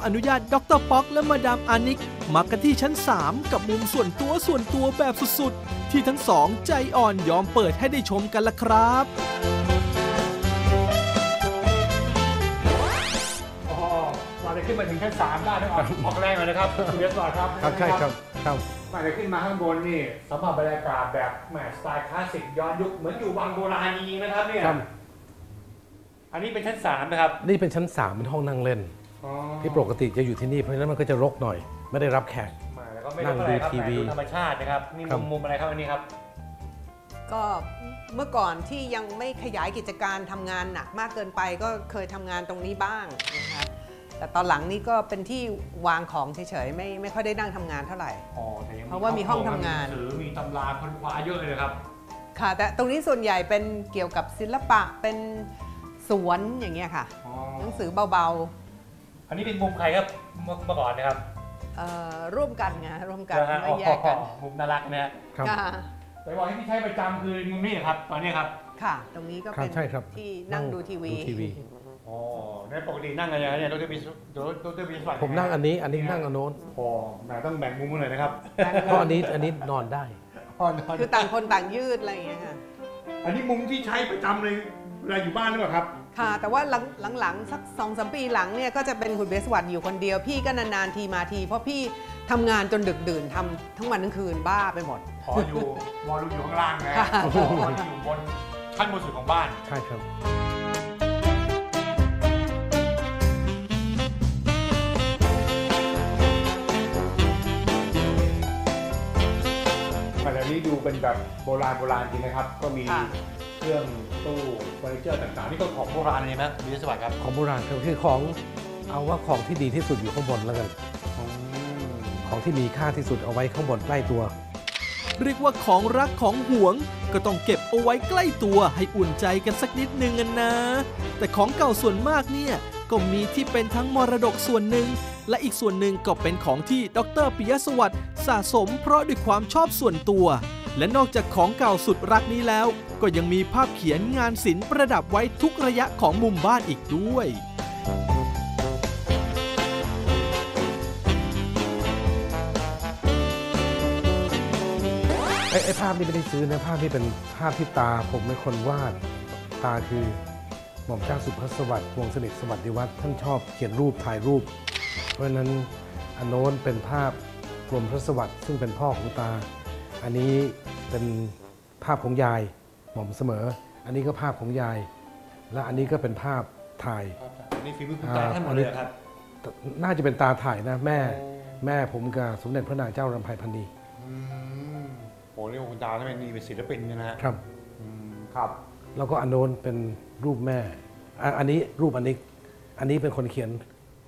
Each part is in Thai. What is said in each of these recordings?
ก็ขออนุญาตดรป๊อกและมาดามอานิกมากันที่ชั้น 3 กับมุมส่วนตัวส่วนตัวแบบสุดๆ ที่ทั้งสองใจอ่อนยอมเปิดให้ได้ชมกันละครับอ๋อเราจะขึ้นมาถึงชั้นสามได้ต้องออกออกแรงหน่อยนะครับคุณเบสบอร์ดครับครับใช่ครับครับมาจะขึ้นมาข้างบนนี่สัมผัสบรรยากาศแบบแหมสไตล์คลาสสิกย้อนยุคเหมือนอยู่วังโบราณจริงๆนะครับเนี่ยครับอันนี้เป็นชั้นสามนะครับ นี่เป็นชั้น3เป็นห้องนั่งเล่นอ๋อ ที่ปกติจะอยู่ที่นี่เพราะฉะนั้นมันก็จะรกหน่อย ไม่ได้รับแขก มาแล้วก็ไม่ต้องอะไรครับนั่งดูทีวีแหมธรรมชาตินะครับนี่ครัมุบ มมุมอะไรครับอันนี้ครับ ก็เมื่อก่อนที่ยังไม่ขยายกิจการทำงานหนักมากเกินไปก็เคยทำงานตรงนี้บ้างนะคะแต่ตอนหลังนี่ก็เป็นที่วางของเฉยๆไม่ไม่ค่อยได้นั่งทำงานเท่าไหร่ อ๋อแต่ยังเพราะว่ามีห้องทำงานหรือมีตำราค้นคว้าเยอะเลยนะครับ ค่ะ แต่ตรงนี้ส่วนใหญ่เป็นเกี่ยวกับศิลปะเป็นสวนอย่างเงี้ยค่ะอ๋อหนังสือเบา อันนี้เป็นมุมใครครับเมื่อเมื่อก่อนนะครับๆเอ่อร่วมกันไงร่วมกันนะฮะไม่แยกกันอ๋อมุมน่ารักนะฮะครับ ค่ะแต่บอกให้ที่ใช้ประจำคือมุมนี้ครับ ตอนนี้ครับค่ะ ตรงนี้ก็ครับเป็นใช่ครับ ที่นั่งดูทีวีดูทีวี อ๋อในปกตินั่งอะไรเนี่ยดรบิสดรบิสวัสดิ์ผมนั่งอันนี้ อันนี้นั่งอันโน้นโอ้แหมต้องแบ่งมุมกันหน่อยนะครับเพราะอันนี้อันนี้นอนได้คือต่างคนต่างยืดอะไรอย่างเงี้ยค่ะอันนี้มุมที่ใช้ประจำเลยเวลาอยู่บ้านหรือเปล่าครับ ค่ะ แต่ว่าหลังหลังๆสักสองสามปีหลังเนี่ยก็จะเป็นคุณเบสวัสด์อยู่คนเดียว พี่ก็นานๆทีมาที เพราะพี่ทำงานจนดึกดื่นทำทั้งวันทั้งคืนบ้าไปหมด ขออยู่วอลลุ่มอยู่ข้างล่างนะค่ะโอ้โหอยู่บนชั้นบนสุดของบ้าน ใช่ครับแต่อันนี้ดูเป็นแบบโบราณโบราณจริงนะครับ ก็มีค่ะ เครื่องตู้เฟอร์นิเจอร์ต่างๆนี่ก็ของโบราณเลยนะบิสวัสดิ์ครับของโบราณครับคือของเอาว่าของที่ดีที่สุดอยู่ข้างบนแล้วกันของที่มีค่าที่สุดเอาไว้ข้างบนใกล้ตัว เรียกว่าของรักของหวง ก็ต้องเก็บเอาไว้ใกล้ตัวให้อุ่นใจกันสักนิดนึงอะนะ แต่ของเก่าส่วนมากเนี่ยก็มีที่เป็นทั้งมรดกส่วนหนึ่ง และอีกส่วนหนึ่งก็เป็นของที่ดรปิยสวัสดิ์สะสมเพราะด้วยความชอบส่วนตัว และนอกจากของเก่าสุดรักนี้แล้ว ก็ยังมีภาพเขียนงานศิลป์ประดับไว้ทุกระยะของมุมบ้านอีกด้วยไอ้ไอ้ภาพนี้ไม่ได้ซื้อนะภาพนี้เป็นภาพที่ตาผมเป็นคนวาด ตาคือหม่อมเจ้าสุภสวัสดิ์วงศ์สนิทสวัสดิวัฒน์ท่านชอบเขียนรูปถ่ายรูป เพราะฉะนั้นอันโน้นเป็นภาพกรมพระสวัสดิ์ซึ่งเป็นพ่อของตา อันนี้เป็นภาพของยายหม่อมเสมอ อันนี้ก็ภาพของยาย และอันนี้ก็เป็นภาพถ่ายอันนี้ฝีมือคุณตาท่านหมดเลยเหรอครับ น่าจะเป็นตาถ่ายนะแม่แม่ผมกับสมเด็จพระนางเจ้ารำไพพันนีอืมโหนี่คุณตาท่านเป็นนี่เป็นศิลปินเนยนะฮะครับอืมครับแล้วก็อันโน้นเป็นรูปแม่อะอันนี้รูปอันนี้ อันนี้เป็นคนเขียน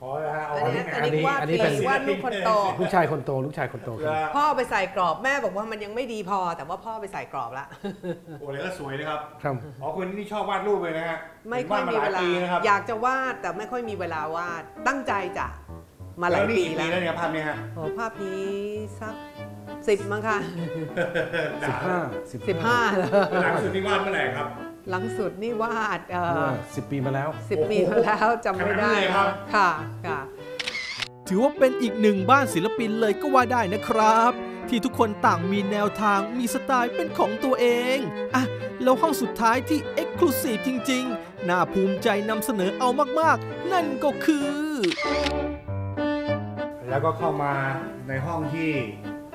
พอแล้วฮะเอาอันนี้ไงอันนี้วาดอันนี้ปีเป็น วาดลูกคนโตลูกชายคนโต ลูกชายคนโตครับพ่อไปใส่กรอบแม่บอกว่ามันยังไม่ดีพอ แต่ว่าพ่อไปใส่กรอบละโอ้เลยก็สวยนะครับ ครับอ๋อคุณนี่ชอบวาดรูปเลยนะฮะไม่ค่อยมีเวลา ห็นดมาหปีนะครับอยากจะวาดแต่ไม่ค่อยมีเวลาวาดตั้งใจจะมาหลายแล้วนี่ปีกี่แล้วแล้วเนี่ยภาพเนี้ฮะ โอ้ภาพนี้สักสิบมั้งค่ะ สิบห้าสิบสิบห้าเลยหลังสุดนี่วาดเมื่อไหร่ครับ หลังสุดนี่วาดเอ่อสิบปีมาแล้ว สิบปีมาแล้วจำไม่ได้ขนาดนั้นเลยครับ ค่ะค่ะ ถือว่าเป็นอีกหนึ่งบ้านศิลปินเลยก็ว่าได้นะครับ ที่ทุกคนต่างมีแนวทางมีสไตล์เป็นของตัวเองอะแล้วห้องสุดท้ายที่ Exclusive จริง ๆ น่าภูมิใจนำเสนอเอามากๆ นั่นก็คือ แล้วก็เข้ามาในห้องที่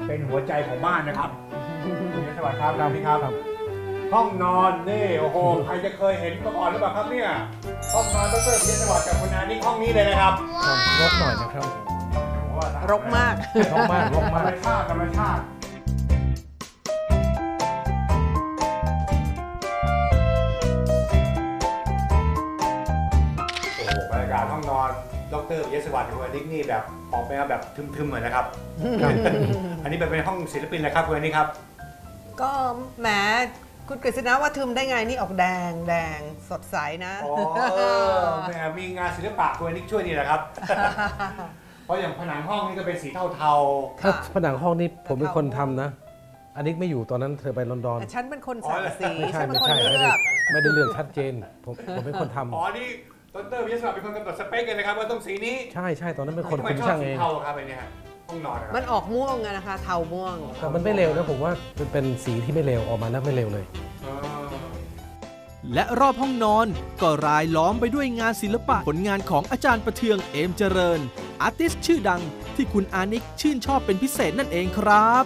เป็นหัวใจของบ้านนะครับคุณสวัสดิ์ครับพี่ครับ ห้องนอนนี่โอ้โหใครจะเคยเห็นมาก่อนหรือเปล่าครับเนี่ยห้องนอนดรพิยสวัสดิ์กับคุณนานี่ห้องนี้เลยนะครับครับรกหน่อยนะครับรกมากรกมากรกธรมารมกชาติธรรมชาติโอ้โหบรรยากาศห้องนอนดรพิยสวัสดิ์กับคุณนิกนี่แบบออกไปมาแบบทึมๆหน่อยนะครับครับ อันนี้เป็นเป็นห้องศิลปินเลยครับคุณนิกครับ ก็แหม คุณกฤษณะว่าทึมได้ไงนี่ออกแดงแดงสดใสนะอ๋อแหมมีงานศิลปะคุณนิกช่วยนี่แหละครับ เพราะอย่างผนังห้องนี่ก็เป็นสีเทาถ้าค่ะผนังห้องนี้ผมเป็นคนทำนะ อันนี้ไม่อยู่ตอนนั้นเธอไปลอนดอน แต่ฉันเป็นคนสั่งสีไม่ใช่ฉันเป็ไม่นคนใช่ไม่เลืได้อกไม่ได้เลือกชัดเจน ผมผมเป็นคนทำๆ อ๋อ นี่ดรวิทยาศาสตร์เป็นคนกำหนดสเปคเลยนะครับว่าต้องสีนี้ใช่ใช่ตอนนั้นเป็นคนทำไมคุมชอบช่างสีเอง เทาครับไอ้เนี่ย ห้องนอนนะครับมันออกม่วงอะนะคะ เทาม่วง แต่มันไม่เร็วนะผมว่าเป็นเป็นสีที่ไม่เร็วออกมาแล้วไม่เร็วเลยอ๋อและรอบห้องนอน ก็รายล้อมไปด้วยงานศิลปะผลงานของอาจารย์ประเทืองเอมเจริญ อาร์ติสชื่อดังที่คุณอานิกชื่นชอบเป็นพิเศษนั่นเองครับ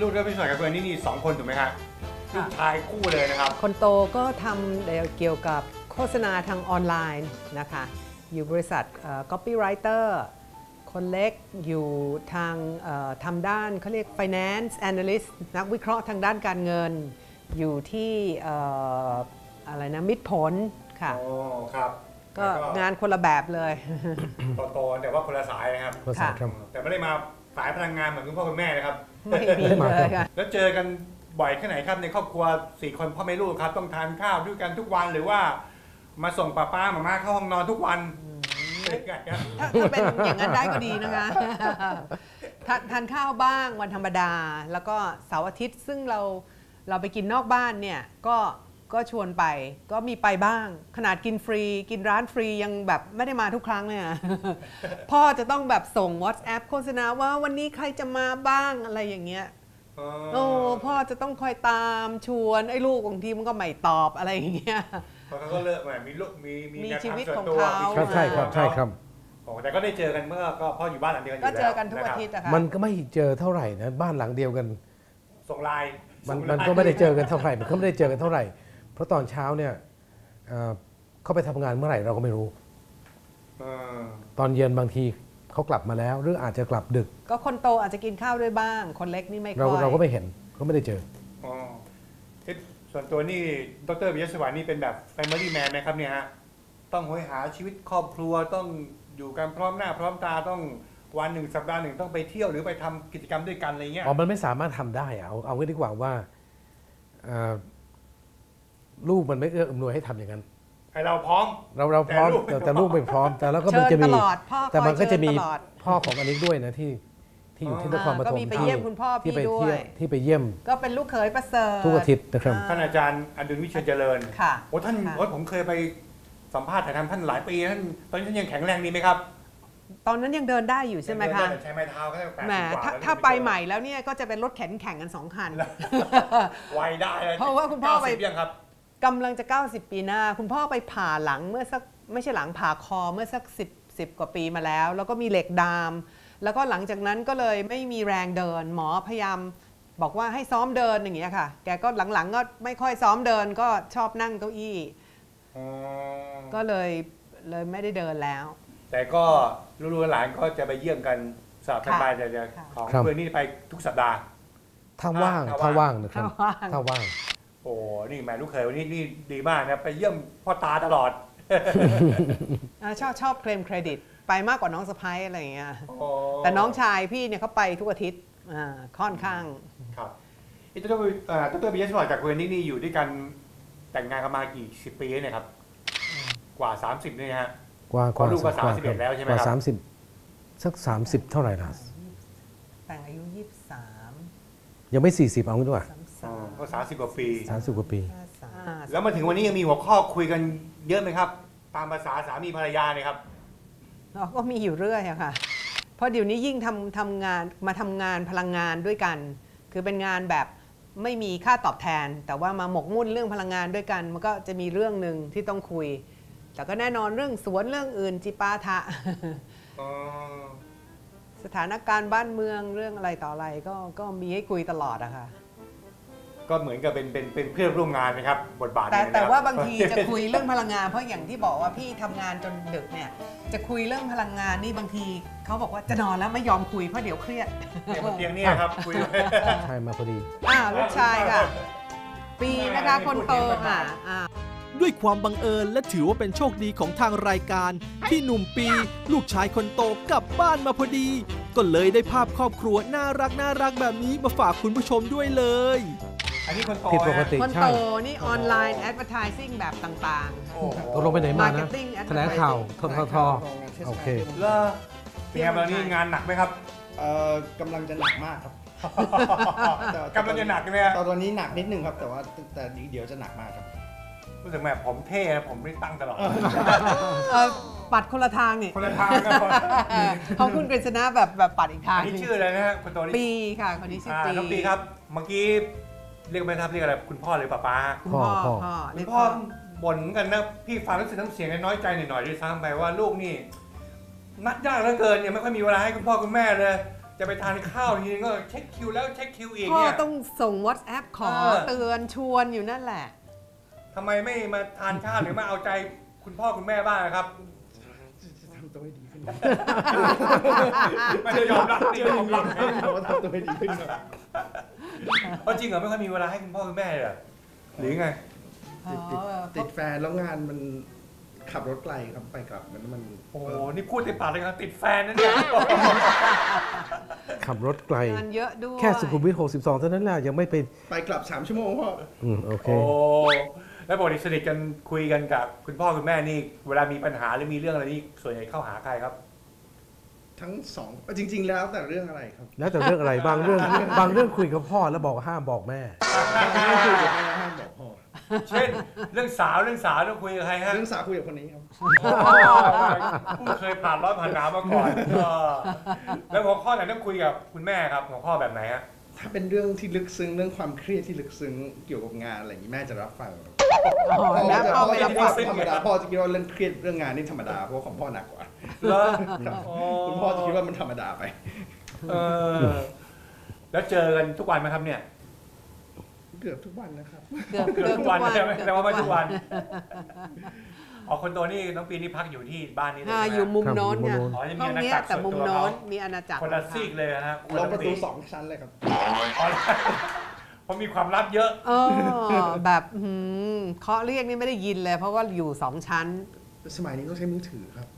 ลูกเรือพิสมัยกับเพื่อนนี่นี่สองคนถูกไหมครับ ลูกชายคู่เลยนะครับ คนโตก็ทำเกี่ยวกับโฆษณาทางออนไลน์นะคะ อยู่บริษัทเอ่อ copywriter คนเล็กอยู่ทางเอ่อทำด้านเขาเรียก finance analyst นักวิเคราะห์ทางด้านการเงิน อยู่ที่เอ่ออะไรนะมิตรผลค่ะโอ้ครับก็แล้วงานคนละแบบเลยโตๆแต่ว่าคนละสายนะครับภาษาครับแต่ไม่ได้มาสายพลังงานเหมือนคุณพ่อคุณแม่นะครับไม่มีเลยค่ะแล้วเจอกัน บ่อยแค่ไหนครับในครอบครัวสี่คนพ่อแม่ลูกครับ ต้องทานข้าวด้วยกันทุกวันหรือว่ามาส่งป้าป้ามาม่าเข้าห้องนอนทุกวันครับถ้าถ้าเป็นอย่างนั้นได้ก็ดีนะคะทานทานข้าวบ้างวันธรรมดา แล้วก็เสาร์อาทิตย์ซึ่งเราเราไปกินนอกบ้านเนี่ยก็ก็ชวนไปก็มีไปบ้าง ขนาดกินฟรี กินร้านฟรียังแบบไม่ได้มาทุกครั้งเลยอะพ่อจะต้องแบบส่ง WhatsApp โฆษณาว่าวันนี้ใครจะมาบ้างอะไรอย่างเงี้ย โอ้พ่อจะต้องคอยตามชวนไอ้ลูกบางทีมันก็ไม่ตอบอะไรอย่างเงี้ย เพราะเขาก็เลิกมามีลูกมีมีมีแนทาชีวิตส่นของตัวเขามีครับชีวิตใช่ครับของเขาใช่ครับ โอ้แต่ก็ได้เจอกันเมื่อก็พ่ออยู่บ้านหลังเดียวกันอก็ยู่แล้วเจอกันทุกอาทิตย์ะคอะค่ะมันก็ไม่เจอเท่าไหร่นะบ้านหลังเดียวกันรับส่งไลน์มันส่งลมันน์ก็ไม่ได้เจอกันเท่าไหร่ มันก็ไม่ได้เจอกันเท่าไหร่ เพราะตอนเช้าเนี่ยเอ่อเขาไปทำงานเมื่อไหร่เราก็ไม่รู้ เออตอนเย็นบางที เขากลับมาแล้ว หรืออาจจะกลับดึก ก็คนโตอาจจะกินข้าวด้วยบ้าง คนเล็กนี่ไม่เราค่อยเราก็ไม่เห็นก็ไม่ได้เจอ อ๋อเอ๊ะส่วนตัวนี่ดรวิยศวรรณนี่เป็นแบบ Family Man นะครับเนี่ยฮะ ต้องหอยหาชีวิตครอบครัวต้องอยู่กันพร้อมหน้า พร้อมตาต้องวันหนึ่งสัปดาห์หนึ่งต้องไปเที่ยวหรือไปทำกิจกรรมด้วยกันอะไรเงี้ย อ๋อ มันไม่สามารถทำได้อะเอาเอาไว้ดีกว่าว่าเอ่อลูกมันไม่เอื้ออำนวยให้ทำอย่างนั้น ไอเราพร้อม เราเราพร้อมแต่แต่ลูกแต่ลูกไม่พร้อมแต่แล้วก็เชิมันญจะตมีลอดพ่อแต่มันก็จะมีคอยเชิญตลอด พ่อของอนิกด้วยนะที่ที่อยู่ที่นครปก็ฐมมีไปที่เยี่ยมคุณพ่อที่พี่ไปด้วเที่ยยวที่ไปเยี่ยมก็เป็นลูกเขยประเสริฐ ทุกอาทิตย์นะครับ ท่านอาจารย์อดุลวิเชียรเจริญค่ะโอ้ท่านค่ะ โอ้ผมเคยไปสัมภาษณ์ถ่ายทำท่านหลายปีท่านตอนนี้ท่านยังแข็งแรงดีไหมครับตอนนั้นยังเดินได้อยู่ใช่ไหมคะ ใช้ไม้เท้าก็ได้แปดแหมสิบกว่าถ้าแล้วถ้าไปใหม่แล้วเนี่ยก็จะเป็นรถแข็งแข่งกันสองคัน ไวได้เลยเพราะว่าคุณพ่อไป เก้สิบยังครับ กำลังจะ 90 ปีหน้า คุณพ่อไปผ่าหลังเมื่อสักไม่ใช่หลังผ่าคอเมื่อสัก 10 10 กว่าปีมาแล้ว แล้วก็มีเหล็กดาม แล้วก็หลังจากนั้นก็เลยไม่มีแรงเดิน หมอพยายามบอกว่าให้ซ้อมเดินอย่างเงี้ยค่ะ แกก็หลังๆก็ไม่ค่อยซ้อมเดินก็ชอบนั่งเก้าอี้อ๋อก็เลยเลยไม่ได้เดินแล้ว แต่ก็ลูกๆหลานก็จะไปเยี่ยมกันสลับกันไปแต่จะค่ะของครับเพื่อนนี่ไปทุกสัปดาห์ ถ้าว่าง ถ้าถ้าว่าว่างงนะครับ ถ้าว่างถ้าว่าง โอ้นี่แหม่ลูกเขยวันนี้นี่ดีมากนะไปเยี่ยมพ่อตาตลอดอ่าชอบชอบเคลมเครดิต ไปมากกว่าน้องสะพ้ายอะไรอย่างเงี้ยโอ้แต่น้องชายพี่เนี่ยเขาไปทุกอาทิตย์อ่าค่อนข้าง ครับอีดรเอ่อดรบิยสวัสดิ์กับเพื่อนนี่นี่อยู่ด้วยกันแต่งงานกันมากี่สิบปีแล้วเนี่ยครับ กว่า 30เนี่ยฮะ กว่ากว่าเพราะลูกก็กว่า31แล้วใช่ไหมกว่าครับ สามสิบสักสามสิบเท่าไหร่ล่ะ แต่งอายุ 23 ยังไม่สี่สิบเอางี้ดีกว่า อ๋อ33ก็สามสิบกว่าปี สามสิบกว่าปี53แล้วมาถึงวันนี้ยังมีหัวข้อคุยกันเยอะไหมครับ ตามภาษาสามีภรรยาเนี่ยครับ เราก็มีอยู่เรื่อยอะค่ะ เพราะเดี๋ยวนี้ยิ่งทำทำงานมาทำงานพลังงานด้วยกัน คือเป็นงานแบบไม่มีค่าตอบแทน แต่ว่ามาหมกมุ่นเรื่องพลังงานด้วยกัน มันก็จะมีเรื่องหนึ่งที่ต้องคุย แต่ก็แน่นอนเรื่องสวนเรื่องอื่นจิปาถะอ๋อ สถานการณ์บ้านเมืองเรื่องอะไรต่ออะไรก็ก็มีให้คุยตลอดอะค่ะ ก็เหมือนกับเป็นเป็นเป็นเพื่อนร่วมงานนะครับบทบาทแต่หนึ่นะครับ แต่ว่าบางทีจะคุยเรื่องพลังงาน เพราะอย่างที่บอกว่าพี่ทำงานจนดึกเนี่ยจะคุยเรื่องพลังงานนี่บางทีเขาบอกว่าจะนอนแล้วไม่ยอมคุยเพราะเดี๋ยวเครียดเนี่ยบนเตียงเนี่ยครับคุยด้วย ใช่มาพอดี อ่าลูกชายค่ะ ปีนะคะคนโตอะอ่า ด้วยความบังเอิญและถือว่าเป็นโชคดีของทางรายการ ที่หนุ่มปี ลูกชายคนโตกลับบ้านมาพอดี ก็เลยได้ภาพครอบครัวน่ารักน่ารักแบบนี้มาฝากคุณผู้ชมด้วยเลย อันนี้คนโตผิดปกติ คนใช่โตนี่ออนไลน์แอดเวอร์ทิซิ่งแบบต่าง โอ้โหตกลงไปไหนมานะ Marketing แถลงข่าวทททโอเค เลอเป็นไงบ้างนี่งานหนักไหมครับ เอ่อกำลังจะหนักมากครับกำลังจะหนักใช่ไหมฮะตอนตอนนี้หนักนิดนึงครับ แต่ว่าแต่เดี๋ยวจะหนักมากครับ รู้สึกแม่ผมเท่นะผมไม่ตั้งตลอดเอ่อปัดคนละทางนี่คนละทางกันของคุณกฤษณะแบบแบบปัดอีกทางอันนี้ชื่ออะไรนะฮะคุณโตนี่ปีค่ะคนนี้ชื่ออ่าปีน้องปีครับ เมื่อกี้ เรียกไหมครับเรียกอะไรคุณพ่อหรือป้าป้าคุณพ่อพ่อ พ่อคุเรียณกพ่อบ่นเหมือนกันนะพี่ฟังรู้สึกน้ำเสียงน้อยใจหน่อยๆด้วยซ้ำไปว่าลูกนี่นัดยากเหลือเกินเนี่ยไม่ค่อยมีเวลาให้คุณพ่อคุณแม่เลย จะไปทานข้าวทีนึงก็เช็คคิวแล้วเช็คคิวอีกพ่อเนี่ย ต้องส่ง WhatsApp ขอเออ เตือนชวนอยู่นั่นแหละ ทำไมไม่มาทานข้าวหรือมาเอาใจคุณพ่อคุณแม่บ้างครับทำตัวให้ดีขึ้นไม่ได้ยอมรับนี่ยอมรับว่าทำตัวให้ดีขึ้นครับ เพราะจริงเหรอไม่ค่อยมีเวลาให้คุณพ่อคุณแม่เลยเหรอหรือไง ติดติดติดแฟนแล้วงานมันขับรถไกลครับไปกลับมันมันโอ้โหนี่พูดติดปากเลยครับติดแฟนนั่นเนี่ยขับรถไกล งานเยอะด้วยแค่สุขุมวิท62 เท่านั้นแหละยังไม่ไปไปกลับ 3 ชั่วโมงพ่ออืมโอเค โอ้แล้วปกติสนิทกันคุยกันกับ คุณพ่อคุณแม่นี่ เวลามีปัญหาหรือมีเรื่องอะไรนี่ส่วนใหญ่เข้าหาใครครับ ทั้งสองจริง ๆ แล้วแต่เรื่องอะไรครับแล้วแต่เรื่องอะไรบางเรื่องบางเรื่องคุยกับพ่อแล้วบอกว่าห้ามบอกแม่ ไม่คุยกับแม่ห้ามบอกพ่อเช่น เรื่องสาวเรื่องสาวต้องคุยกับใครฮะเรื่องสาวคุยกับคนนี้ครับผู้เคยผ่านร้อนผ่านหนาวมาก่อนเออแล้วหัวข้อไหนต้องคุยกับคุณแม่ครับหัวข้อแบบไหนฮะถ้าเป็นเรื่องที่ลึกซึ้งเรื่องความเครียดที่ลึกซึ้งเกี่ยวกับงานอะไรอย่างนี้แม่จะรับฟังครับอ๋อพ่อแล้วจะพ่อพ่อไม่จะรับคิดฟัว่างธรรมดาพ่อจะคิดว่าเรื่องเครียดเรื่องงานนี่ธรรมดาเพราะว่าของพ่อหนักกว่า เหรอคุณพ่อจะคิดว่ามันธรรมดาไป เออ แล้วเจอกันทุกวันไหมครับเนี่ย เกือบทุกวันนะครับ เกือบเกือบทุกวันเกือบใช่ไหมเกือบแต่ว่าไม่ทุกวันอ๋อคนโตนี่น้องปีนี่พักอยู่ที่บ้านนี้เลยอ่าใช่ไหมอยู่มุมโน้นไงครับอ๋อยังมีห้องอาณาเนี้ยจักรแต่ส่วนมุมตัวโน้เขานมีอาณาจักรคนละซีกเลยนะฮะคนลละงประตูซีกสองชั้นเลยครับ อ๋อเพราะมีความลับเยอะ เออแบบหืมเคาะเรียกนี่ไม่ได้ยินเลย เพราะว่าอยู่สองชั้น สมัยนี้ต้องใช้มือถือครับ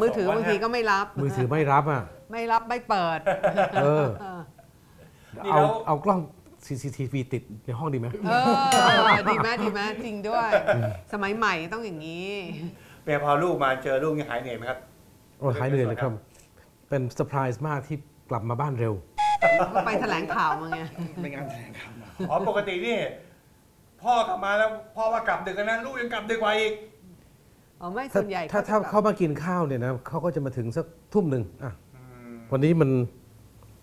มือถือบางทีก็ไม่รับ มือถือไม่รับอะ ไม่รับไม่เปิดเออเออ นี่เอาแล้ว เอากล้อง CCTV ติดในห้องดีไหม เออ ดีไหมดีไหมจริงด้วย สมัยใหม่ต้องอย่างนี้ เปียพอลูกมาเจอลูกนี่หายเหนื่อยไหมครับ โอ้ยหายเหนื่อยเลยครับ เป็นเซอร์ไพรส์มากที่กลับมาบ้านเร็ว ก็ไปแถลงข่าวมาไง เป็นงานแถลงข่าวมาอ๋อปกตินี่ พ่อกลับมาแล้วพ่อว่ากลับดึกแล้วนะลูกยังกลับดึกกว่าอีก อ๋อไม่ถ้าส่วนใหญ่ถ้าถ้าจะแบบเขามากินข้าวเนี่ยนะเขาก็จะมาถึงสักทุ่มหนึ่งอะวันนี้มัน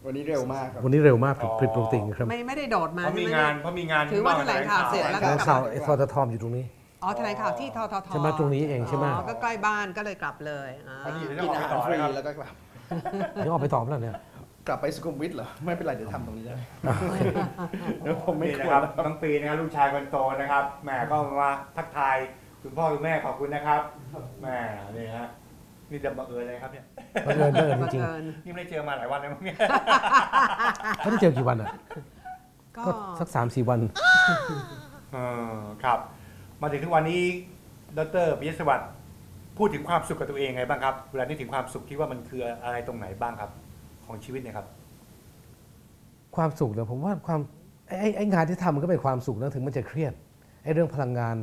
วันนี้เร็วมากครับวันนี้เร็วมากผิดอ๋อผิดปกติครับไม่ไม่ได้โดดมาเพราะมีใช่ไหงานเพราะมีงานถือว่าแถลงข่าวเสร็จแล้วแล้ก็วกลับสาวทอทอมอยู่ตรงนี้อ๋อแถลงข่าวที่ทททใช่ไหมตรงนี้เองใช่ไหมอ๋อก็ใกล้บ้านก็เลยกลับเลยอ่าพอดีเดี๋ยวกินออกอาไปหารต่อฟรีนะครับแล้วก็กลับเดี๋ยวออกไปตอบแล้วเนี่ยกลับไปสุขุมวิทเหรอ ไม่เป็นไร เดี๋ยวทำตรงนี้ได้เดี๋ยวผมไม่นี่ควนะรครับน้องปีนะครับลูกชายคนโตนะครับแหมก็มาทักทาย คุณพ่อคุณแม่ขอบคุณนะครับแหมนี่ฮะนี่จะบังเอิญเลยครับเนี่ยบังเอิญบังเอิญจบังริงเอิญนี่ไม่ได้เจอมาหลายวันแล้วมั้งเนี่ยๆเขาได้เจอกี่วันอะก็ก็สักสามสี่วันเออครับ มาถึงทุกวันนี้ดรปิยสวัสดิ์พูดถึงความสุขกับตัวเองไงบ้างครับเวลาที่ถึงความสุขคิดว่ามันคืออะไรตรงไหนบ้างครับ ของชีวิตเนี่ยครับ ความสุขเนี่ยผมว่าความไอ้ไอ้ไอ้งานที่ทำมันก็เป็นความสุขนะถึงมันจะเครียดไอ้เรื่องพลังงาน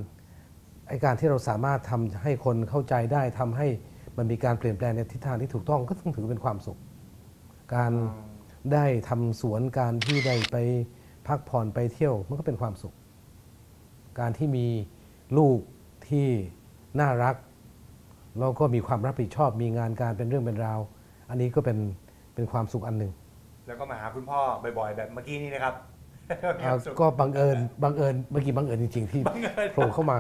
ไอ้การที่เราสามารถทำให้คนเข้าใจได้ทำให้มันมีการเปลี่ยนแปลงในทิศทางที่ถูกต้องก็ต้องถือเป็นความสุข การได้ทำสวนการที่ได้ไปพักผ่อนไปเที่ยวมันก็เป็นความสุข การที่มีลูกที่น่ารักแล้วก็มีความรับผิดชอบมีงานการเป็นเรื่องเป็นราว อันนี้ก็เป็นเป็นความสุขอันหนึ่งแล้วก็มาหาคุณพ่อบ่อยๆ แบบเมื่อกี้นี้นะครับมีคอ่าวามสุขก็บังเอิญบังเอิญเมื่อกี้บังเอิญจริง ๆ ที่บังเอิญโผล่เข้ามา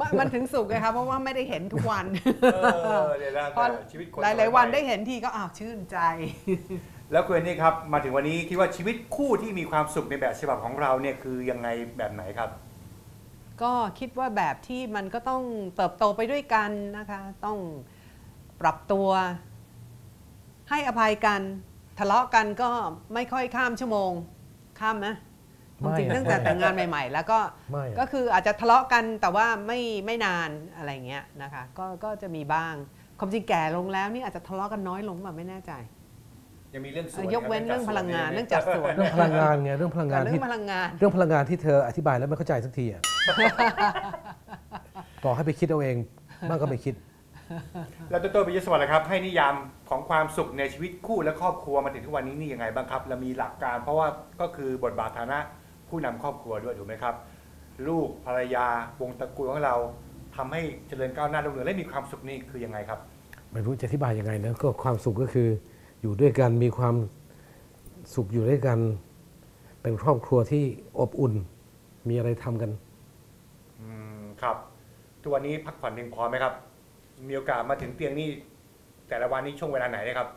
มันมันถึงสุกไงครับเพราะว่าไม่ได้เห็นทุกวันเออเดี๋ยวนะพอชีวิตคนหลาย ๆ วันได้เห็นทีก็อ้าวชื่นใจ แล้วคุณนี่ครับมาถึงวันนี้คิดว่าชีวิตคู่ที่มีความสุขในแบบฉบับของเราเนี่ยคือยังไงแบบไหนครับ ก็คิดว่าแบบที่มันก็ต้องเติบโตไปด้วยกันนะคะ ต้องปรับตัว ให้อภัยกัน ทะเลาะกันก็ไม่ค่อยข้ามชั่วโมง ข้ามไหม ไม่จริงอะๆตั้งแต่แต่งงานใหม่ ๆ แล้วก็ไม่ ก็อะคืออาจจะทะเลาะกันแต่ว่าไม่ไม่นานอะไรเงี้ยนะคะก็ก็จะมีบ้างความจริงแก่ลงแล้วนี่อาจจะทะเลาะกันน้อยลงแบบไม่แน่ใจ ยังมีเรื่องสเอ่วอนยกเว้นเรื่องพลังงานเรื่องจัดสวนเรื่องพลังงานไงเรื่องพลังงานเรื่อที่งพลังงาน เรื่องพลังงานที่เธออธิบายแล้วไม่เข้าใจสักทีอะต่อให้ไปคิดเอาเองบ้างก็ไม่คิด แล้วตัวปิยสวัสดิ์ล่ะครับ ให้นิยามของความสุขในชีวิตคู่และครอบครัวมาถึงทุกวันนี้นี่ยังไงบ้างครับเรามีหลักการ เพราะว่าก็คือบทบาทฐานะ ผู้นำครอบครัวด้วยถูกไหมครับ ลูกภรรยาวงตระกูลของเราทำให้เจริญก้าวหน้ารุ่งเรืองและมีความสุขนี่คือยังไงครับไม่รู้จะอธิบายยังไงนะก็ความสุขก็คืออยู่ด้วยกันมีความสุขอยู่ด้วยกัน เป็นครอบครัวที่อบอุ่น มีอะไรทำกันอืมครับทุกวันนี้พักผ่อนเพียงพอไหมครับ มีโอกาสมาถึงเตียงนี่แต่ละวันนี้ช่วงเวลาไหนเนะครับ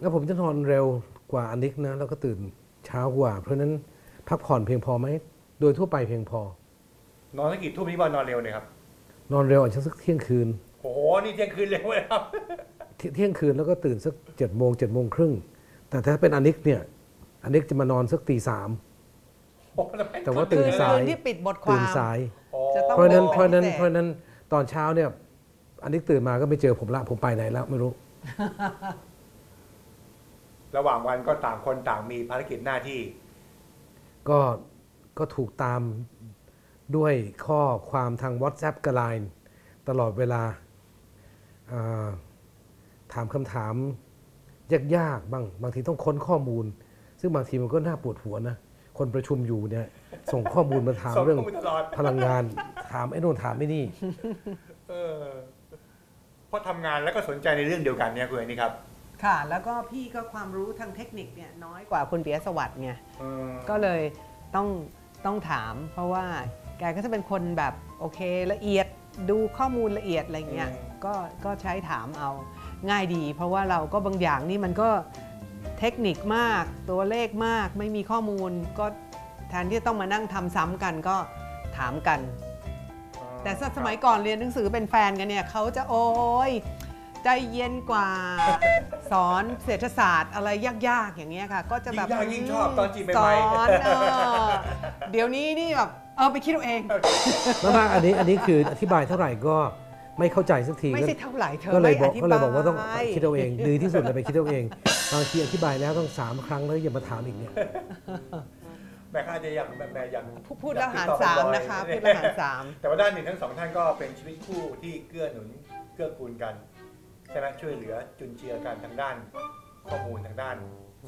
แล้วผมจะนอนเร็วกว่าอันนิกนะ แล้วก็ตื่นเช้ากว่า เพราะฉะนั้น พักผ่อนเพียงพอไหมโดยทั่วไปเพียงพอ นอนสักกี่ทุ่มนี้บอลนอนเร็วเนี่ยครับ นอนเร็วอาจจะสักเที่ยงคืนโอ้โหนี่เที่ยงคืนเร็วเลยครับ เที่เที่ยงคืนแล้วก็ตื่นสักเจ็ดโมงเจ็ดโมงครึ่งแต่ถ้าเป็นอันนิกเนี่ยอันนิกจะมานอนสักตีสามโอ้โหล้วไม่แต่ว่าคืตื่อนสายคืนที่ปิดบทควาตื่นมสายโอ้จะต้องเพราะฉะนั้นโดนเพราะฉะนั้นพิเศษเพราะฉะนั้นตอนเช้าเนี่ยอันนิกตื่นมาก็ไม่เจอผมละผมไปไหนแล้วไม่รู้ ระหว่างวันก็ต่างคนต่างมีภารกิจหน้าที่ ก็ก็ถูกตามด้วยข้อความทาง WhatsApp กับ Line ตลอดเวลาอ่าถามคำถามยากๆบ้างบางทีต้องค้นข้อมูล ซึ่งบางทีมันก็น่าปวดหัวนะคนประชุมอยู่เนี่ย ส่งข้อมูลมาถามส่งเรื่องข้อมูลตลอดพลังงาน ถามไอ้โน่นถามไอ้นี่เออเพราะทำงานแล้วก็สนใจในเรื่องเดียวกันเนี่ยคุณไอ้นี่ครับ ค่ะ แล้วก็พี่ก็ความรู้ทางเทคนิคเนี่ยน้อยกว่าคุณเปียสวัสดิ์ไงอืมก็เลยต้องต้องถาม เพราะว่าแกก็จะเป็นคนแบบโอเคละเอียดดูข้อมูลละเอียดอะไรเงี้ยก็ก็ใช้ถามเอาง่ายดี เพราะว่าเราก็บางอย่างนี่มันก็เทคนิคมากตัวเลขมากไม่มีข้อมูลก็แทนที่จะต้องมานั่งทำซ้ำกันก็ถามกัน แต่สมัยก่อนเรียนหนังสือเป็นแฟนกันเนี่ยเขาจะโอ้ย ใจเย็นกว่า สอนเศรษฐศาสตร์อะไรยากๆ อย่างเงี้ยค่ะ ก็จะแบบยิ่งยากยิ่งชอบตอนจีบสใหม่อนๆเออเดี๋ยวนี้นี่แบบเออไปคิดเอาเองแล้วถ้าอันนี้อันนี้คืออธิบายเท่าไหร่ก็ไม่เข้าใจสักทีไม่ก็ใช่เท่าไหร่เธอก็เลยไม่บอกธิก็เลยบอกว่าต้องยคิดเอาเองดีที่สุดเลยไปคิดเอาเองบางทีอธิบายแล้วต้องสามครั้งแล้วอย่ามาถามอีกเนี่ย แม่ข้าจะอย่างแม่อย่างพูดพูดแล้วหารอยกติดต่อสามบ่อยๆนะคะพูดแล้วหารสาม แต่ว่าด้านหนึ่งทั้งสองท่านก็เป็นชีวิตคู่ที่เกื้อหนุนเกื้อกูลกัน ใช่ไหมช่วยเหลือจุนเจือกันทางด้านข้อมูลทางด้าน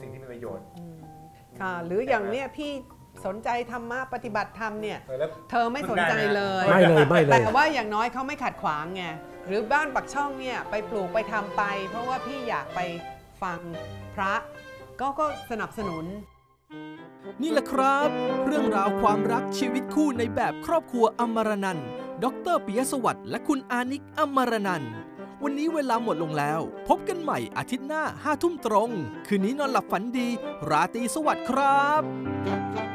สิ่งที่มีประโยชน์ค่ะหรืออย่างเนี้ยพี่สนใจธรรมะปฏิบัติธรรมเนี่ย เออแล้ว เธอไม่สนใจเลย ไม่เลยไม่เลย แต่ว่าอย่างน้อยเขาไม่ขัดขวางไงหรือบ้านปักช่องเนี่ย ไปปลูกไปทำไป เพราะว่าพี่อยากไปฟังพระ ก็ก็สนับสนุน นี่แหละครับ เรื่องราวความรักชีวิตคู่ในแบบครอบครัวอมรนันท์ดรปิยสวัสดิ์และคุณอานิกอมรนันท์ วันนี้เวลาหมดลงแล้ว พบกันใหม่อาทิตย์หน้าห้าทุ่มตรง คืนนี้นอนหลับฝันดี ราตรีสวัสดิ์ครับ